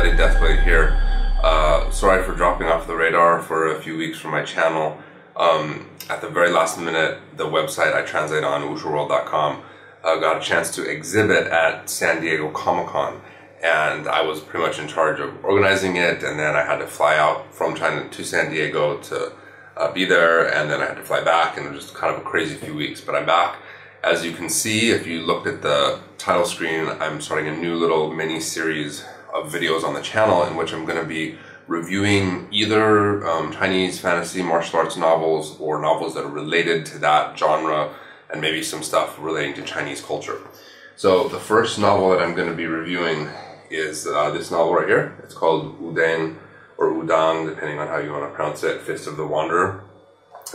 Vetted Deathblade here. Uh, sorry for dropping off the radar for a few weeks from my channel. Um, at the very last minute, the website I translate on, wuxiaworld.com, uh, got a chance to exhibit at San Diego Comic Con. And I was pretty much in charge of organizing it, and then I had to fly out from China to San Diego to uh, be there, and then I had to fly back, and it was just kind of a crazy few weeks. But I'm back. As you can see, if you looked at the title screen, I'm starting a new little mini series of videos on the channel in which I'm going to be reviewing either um, Chinese fantasy martial arts novels or novels that are related to that genre and maybe some stuff relating to Chinese culture. So the first novel that I'm going to be reviewing is uh, this novel right here. It's called Wudang or Udang, depending on how you want to pronounce it, Fist of the Wanderer.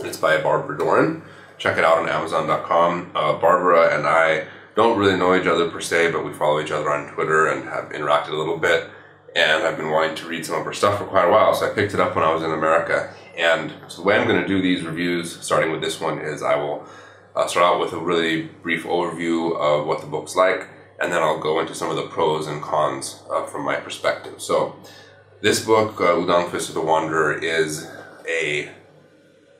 It's by Barbara Doran. Check it out on Amazon.com. Uh, Barbara and I don't really know each other per se, but we follow each other on Twitter and have interacted a little bit. And I've been wanting to read some of her stuff for quite a while, so I picked it up when I was in America. And so the way I'm going to do these reviews, starting with this one, is I will uh, start out with a really brief overview of what the book's like, and then I'll go into some of the pros and cons uh, from my perspective. So this book, uh, Udang Fist of the Wanderer, is a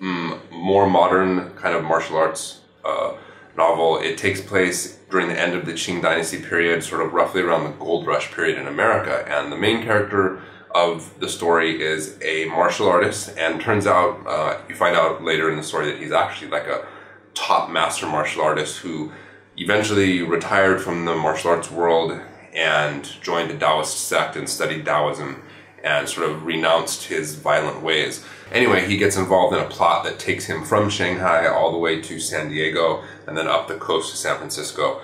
mm, more modern kind of martial arts uh, novel. It takes place during the end of the Qing Dynasty period, sort of roughly around the gold rush period in America. And the main character of the story is a martial artist, and turns out, uh, you find out later in the story that he's actually like a top master martial artist who eventually retired from the martial arts world and joined the Taoist sect and studied Taoism and sort of renounced his violent ways. Anyway, he gets involved in a plot that takes him from Shanghai all the way to San Diego and then up the coast to San Francisco.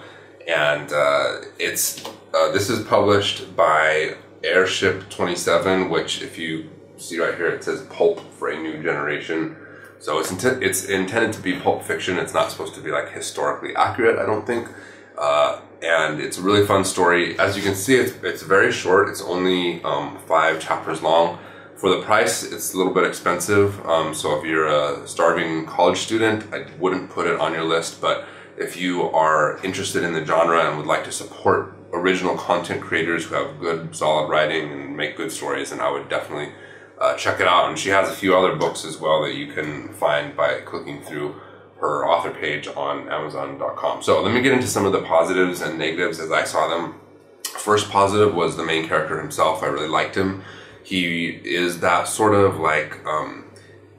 And uh, it's uh, this is published by Airship 27, which if you see right here, it says pulp for a new generation. So it's, it's intended to be pulp fiction. It's not supposed to be like historically accurate, I don't think. Uh, and it's a really fun story. As you can see, it's, it's very short. It's only um, five chapters long. For the price, it's a little bit expensive. Um, so if you're a starving college student, I wouldn't put it on your list. But if you are interested in the genre and would like to support original content creators who have good, solid writing and make good stories, then I would definitely uh, check it out. And she has a few other books as well that you can find by clicking through her author page on Amazon.com. So let me get into some of the positives and negatives as I saw them. First positive was the main character himself. I really liked him. He is that sort of like um,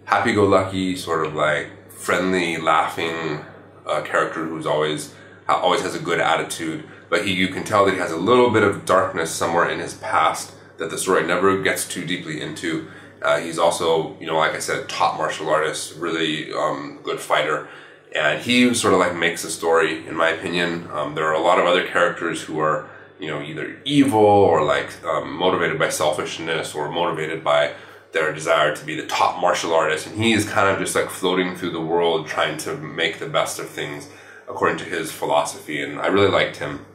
happy-go-lucky, sort of like friendly, laughing uh, character who's always always has a good attitude. But he, you can tell that he has a little bit of darkness somewhere in his past that the story never gets too deeply into. Uh, he's also, you know, like I said, top martial artist, really um, good fighter. And he sort of like makes the story, in my opinion. Um, there are a lot of other characters who are, you know, either evil or like um, motivated by selfishness or motivated by their desire to be the top martial artist. And he is kind of just like floating through the world trying to make the best of things according to his philosophy. And I really liked him.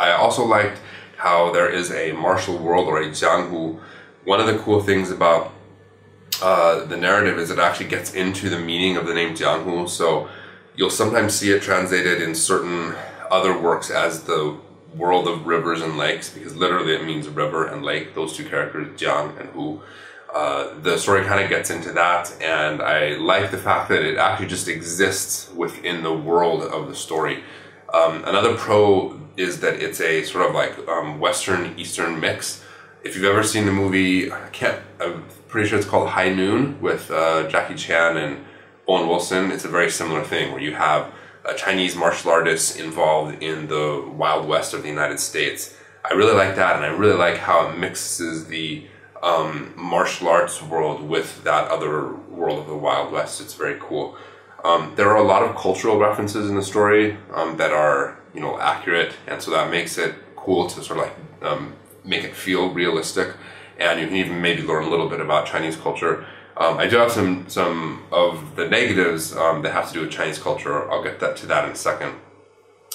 I also liked how there is a martial world or a jianghu one of the cool things about uh, the narrative is it actually gets into the meaning of the name Jianghu. So you'll sometimes see it translated in certain other works as the world of rivers and lakes because literally it means river and lake. Those two characters, Jiang and Hu. Uh, the story kind of gets into that, and I like the fact that it actually just exists within the world of the story. Um, another pro is that it's a sort of like um, Western Eastern mix if you've ever seen the movie, I can't, I'm pretty sure it's called High Noon with uh, Jackie Chan and Owen Wilson. It's a very similar thing where you have a Chinese martial artist involved in the Wild West of the United States. I really like that, and I really like how it mixes the um, martial arts world with that other world of the Wild West. It's very cool. Um, there are a lot of cultural references in the story um, that are, you know, accurate, and so that makes it cool to sort of like um, make it feel realistic, and you can even maybe learn a little bit about Chinese culture. Um, I do have some some of the negatives um, that have to do with Chinese culture. I'll get that to that in a second.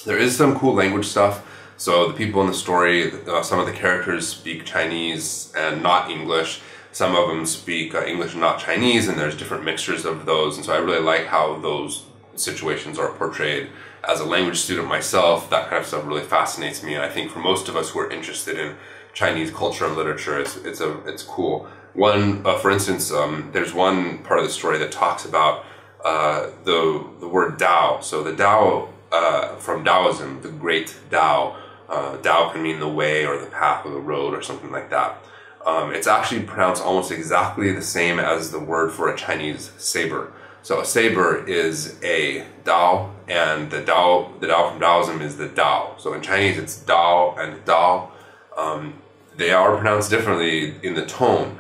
There is some cool language stuff. So the people in the story, uh, some of the characters speak Chinese and not English. Some of them speak uh, English and not Chinese, and there's different mixtures of those. And so I really like how those situations are portrayed. As a language student myself, that kind of stuff really fascinates me. And I think for most of us who are interested in Chinese culture and literature. It's it's a it's cool. One, uh, for instance, um, there's one part of the story that talks about uh, the the word Dao. So the Dao uh, from Taoism, the great Dao. Uh, Dao can mean the way or the path or the road or something like that. Um, it's actually pronounced almost exactly the same as the word for a Chinese saber. So a saber is a Dao, and the Dao, the Dao from Taoism is the Dao. So in Chinese, it's Dao and Dao. Um, they are pronounced differently in the tone,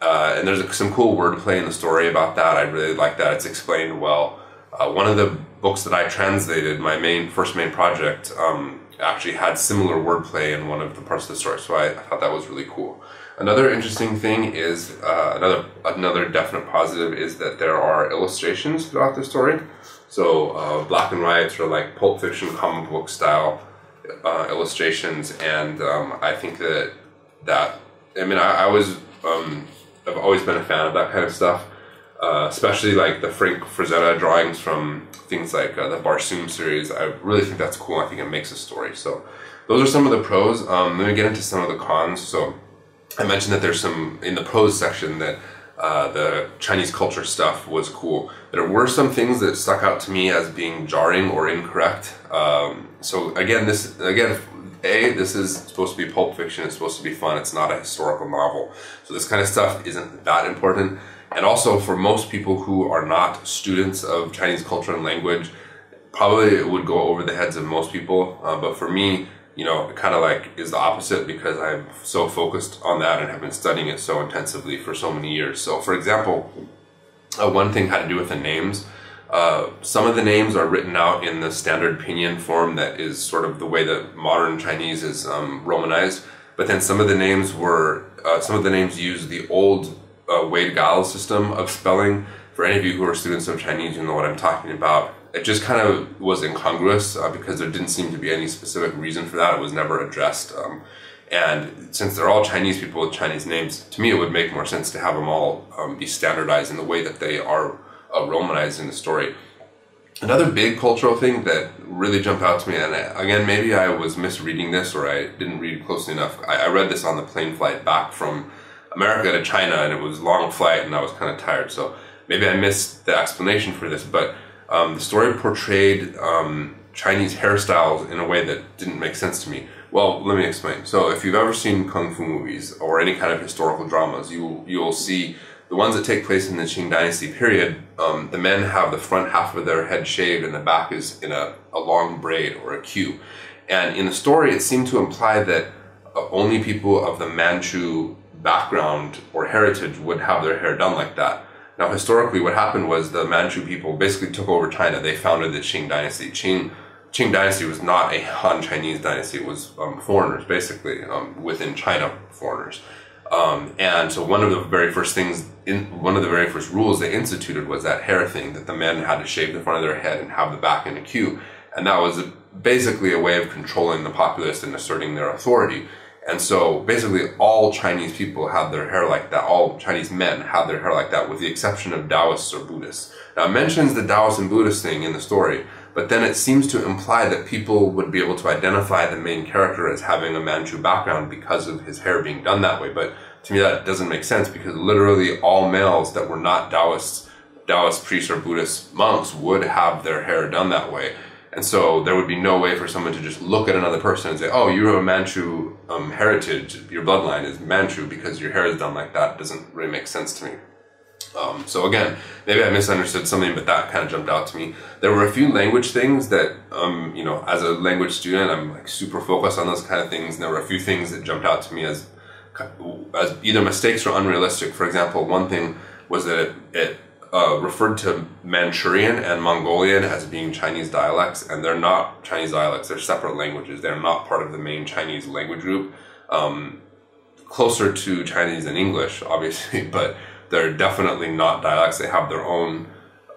uh, and there's some cool wordplay in the story about that. I really like that. It's explained well. Uh, one of the books that I translated, my main first main project, um, actually had similar wordplay in one of the parts of the story. So I, I thought that was really cool. Another interesting thing is uh, another another definite positive is that there are illustrations throughout the story. So uh, black and white, sort of like Pulp Fiction comic book style uh, illustrations, and um, I think that that I mean I, I was um, I've always been a fan of that kind of stuff, uh, especially like the Frank Frazetta drawings from things like uh, the Barsoom series. I really think that's cool. I think it makes a story. So those are some of the pros. Um, let me get into some of the cons. So I mentioned that there's some in the pros section that uh, the Chinese culture stuff was cool. There were some things that stuck out to me as being jarring or incorrect. Um, so again, this again, a this is supposed to be pulp fiction. It's supposed to be fun. It's not a historical novel. So this kind of stuff isn't that important. And also for most people who are not students of Chinese culture and language, probably it would go over the heads of most people. Uh, but for me, you know, it kind of like is the opposite because I'm so focused on that and have been studying it so intensively for so many years. So, for example, uh, one thing had to do with the names. Uh, some of the names are written out in the standard pinyin form that is sort of the way that modern Chinese is um, romanized. But then some of the names were, uh, some of the names use the old uh, Wade-Giles system of spelling. For any of you who are students of Chinese, you know what I'm talking about it just kind of was incongruous uh, because there didn't seem to be any specific reason for that. It was never addressed. Um, and since they're all Chinese people with Chinese names, to me it would make more sense to have them all um, be standardized in the way that they are uh, Romanized in the story. Another big cultural thing that really jumped out to me, and I, again, maybe I was misreading this or I didn't read closely enough. I, I read this on the plane flight back from America to China, and it was a long flight, and I was kind of tired. So maybe I missed the explanation for this, but um, the story portrayed um, Chinese hairstyles in a way that didn't make sense to me. Well, let me explain. So, if you've ever seen kung fu movies or any kind of historical dramas, you you'll see the ones that take place in the Qing Dynasty period. Um, the men have the front half of their head shaved, and the back is in a, a long braid or a queue. And in the story, it seemed to imply that uh, only people of the Manchu background or heritage would have their hair done like that. Now, historically, what happened was the Manchu people basically took over China. They founded the Qing dynasty. Qing Qing dynasty was not a Han Chinese dynasty. It was um, foreigners, basically, um, within China, foreigners. Um, and so one of the very first things, in, one of the very first rules they instituted was that hair thing, that the men had to shave the front of their head and have the back in a queue. And that was basically a way of controlling the populace and asserting their authority. And so basically all Chinese people had their hair like that. All Chinese men had their hair like that with the exception of Taoists or Buddhists. Now it mentions the Taoist and Buddhist thing in the story, but then it seems to imply that people would be able to identify the main character as having a Manchu background because of his hair being done that way. But to me that doesn't make sense because literally all males that were not Taoists, Taoist priests or Buddhist monks would have their hair done that way. And so there would be no way for someone to just look at another person and say, "Oh, you have a Manchu um, heritage. Your bloodline is Manchu because your hair is done like that." Doesn't really make sense to me. Um, so again, maybe I misunderstood something, but that kind of jumped out to me. There were a few language things that, um, you know, as a language student, I'm like super focused on those kind of things. And there were a few things that jumped out to me as either mistakes or unrealistic. For example, one thing was that it, it uh, referred to Manchurian and Mongolian as being Chinese dialects, and they're not Chinese dialects. They're separate languages. They're not part of the main Chinese language group. Um, closer to Chinese and English, obviously, but they're definitely not dialects. They have their own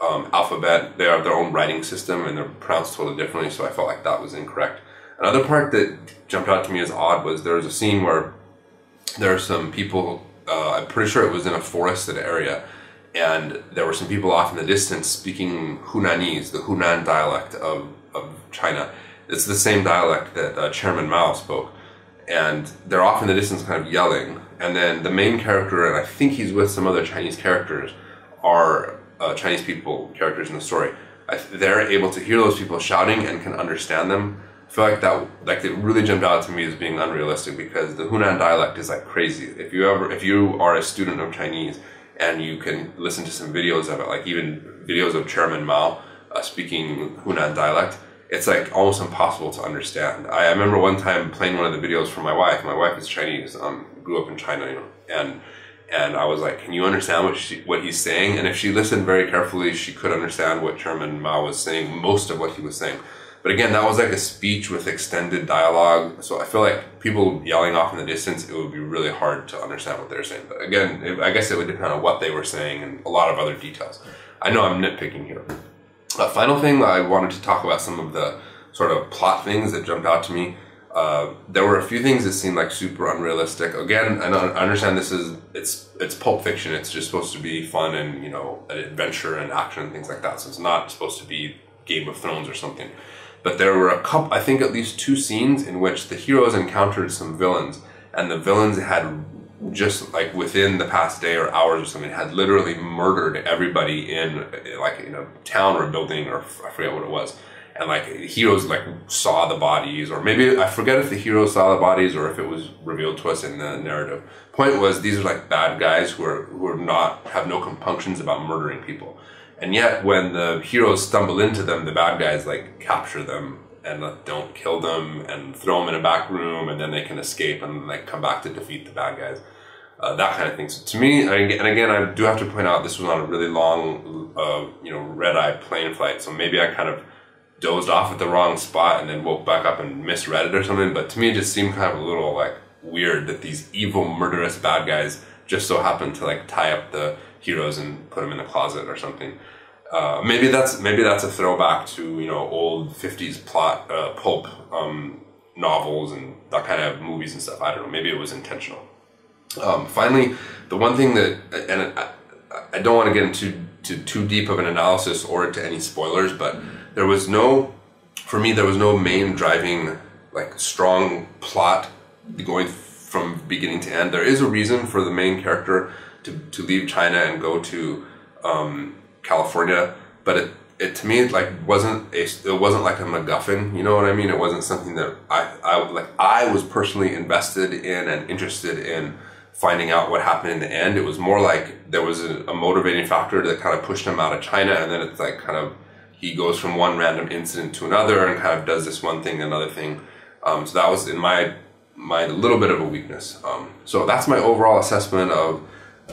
um, alphabet. They have their own writing system, and they're pronounced totally differently. So I felt like that was incorrect. Another part that jumped out to me as odd was there was a scene where there are some people. Uh, I'm pretty sure it was in a forested area and there were some people off in the distance speaking Hunanese, the Hunan dialect of, of China. It's the same dialect that uh, Chairman Mao spoke. and they're off in the distance, kind of yelling. And then the main character, and I think he's with some other Chinese characters, are uh, Chinese people characters in the story. I, they're able to hear those people shouting and can understand them. Feel like that, like it really jumped out to me as being unrealistic because the Hunan dialect is like crazy. If you ever, if you are a student of Chinese and you can listen to some videos of it, like even videos of Chairman Mao uh, speaking Hunan dialect, it's like almost impossible to understand. I, I, remember one time playing one of the videos for my wife. My wife is Chinese, um, grew up in China, you know, and and I was like, "Can you understand what she, what he's saying?" And if she listened very carefully, she could understand what Chairman Mao was saying, most of what he was saying. But again, that was like a speech with extended dialogue. So I feel like people yelling off in the distance, it would be really hard to understand what they're saying. But again, it, I guess it would depend on what they were saying and a lot of other details. I know I'm nitpicking here. A final thing, I wanted to talk about some of the sort of plot things that jumped out to me. Uh, there were a few things that seemed like super unrealistic. Again, I understand this is it's it's pulp fiction. It's just supposed to be fun and you know an adventure and action and things like that. So it's not supposed to be Game of Thrones or something. But there were a couple, I think at least two scenes in which the heroes encountered some villains, and the villains had just like within the past day or hours or something had literally murdered everybody in like in a town or a building or I forget what it was. And like heroes like saw the bodies, or maybe I forget if the heroes saw the bodies or if it was revealed to us in the narrative. Point was these are like bad guys who are who are not have no compunctions about murdering people. And yet, when the heroes stumble into them, the bad guys like capture them and don't kill them and throw them in a back room, and then they can escape and like come back to defeat the bad guys. Uh, that kind of thing. So to me, and again, I do have to point out this was on a really long, uh, you know, red eye plane flight. So maybe I kind of dozed off at the wrong spot and then woke back up and misread it or something. But to me, it just seemed kind of a little like weird that these evil, murderous bad guys just so happened to like tie up the heroes and put them in the closet or something. Uh, maybe that's maybe that's a throwback to you know old '50s plot uh, pulp um, novels and that kind of movies and stuff. I don't know. Maybe it was intentional. Um, finally, the one thing that and I, I don't want to get into to too deep of an analysis or to any spoilers, but there was no for me there was no main driving like strong plot going from beginning to end. There is a reason for the main character to, to leave China and go to um, California, but it, it to me it like wasn't a, it wasn't like a MacGuffin. You know what I mean? It wasn't something that I, I like I was personally invested in and interested in finding out what happened in the end. It was more like there was a, a motivating factor that kind of pushed him out of China, and then it's like kind of he goes from one random incident to another and kind of does this one thing, another thing. Um, so that was in my mind a little bit of a weakness. Um, so that's my overall assessment of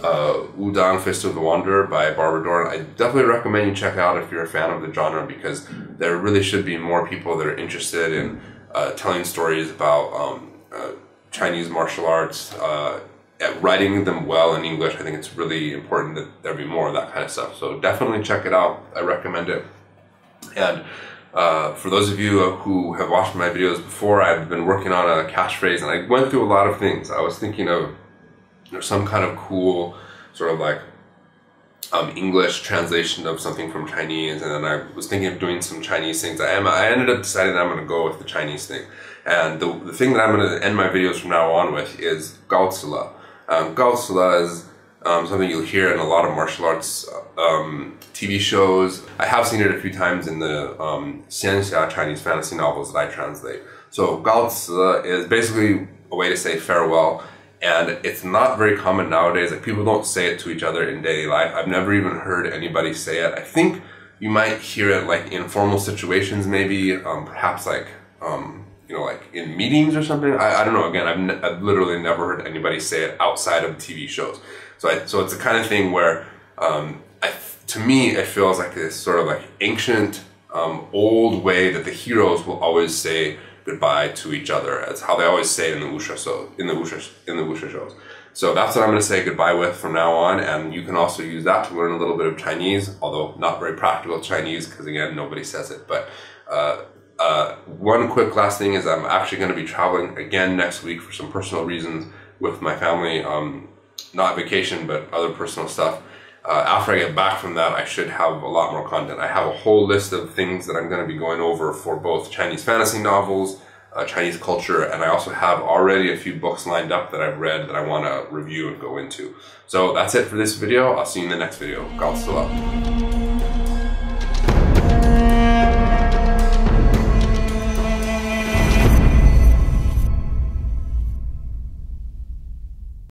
uh, Wudang Fist of the Wanderer by Barbara Doran. I definitely recommend you check out if you're a fan of the genre because there really should be more people that are interested in uh, telling stories about um, uh, Chinese martial arts, uh, writing them well in English. I think it's really important that there be more of that kind of stuff. So definitely check it out. I recommend it. And uh, for those of you who have watched my videos before, I've been working on a catchphrase and I went through a lot of things. I was thinking of or some kind of cool sort of like um, English translation of something from Chinese, and then I was thinking of doing some Chinese things. I am. I ended up deciding that I'm going to go with the Chinese thing, and the, the thing that I'm going to end my videos from now on with is Gaoci Um, Gaoci is um, something you'll hear in a lot of martial arts um, TV shows. I have seen it a few times in the um, Xianxia Chinese fantasy novels that I translate. So Gaoci is basically a way to say farewell and it's not very common nowadays. Like people don't say it to each other in daily life. I've never even heard anybody say it. I think you might hear it like in formal situations, maybe um, perhaps like um, you know like in meetings or something. I, I don't know. Again, I've, ne- I've literally never heard anybody say it outside of TV shows. So I, so it's the kind of thing where um, I, to me it feels like this sort of like ancient um, old way that the heroes will always say goodbye to each other. It's how they always say in the wuxia so in the wuxia in the wuxia shows. So that's what I'm going to say goodbye with from now on, and you can also use that to learn a little bit of Chinese, although not very practical Chinese because again nobody says it. But uh, uh, one quick last thing is I'm actually going to be traveling again next week for some personal reasons with my family, um, not vacation but other personal stuff uh, after I get back from that, I should have a lot more content. I have a whole list of things that I'm going to be going over for both Chinese fantasy novels, uh, Chinese culture, and I also have already a few books lined up that I've read that I want to review and go into. So that's it for this video. I'll see you in the next video. God.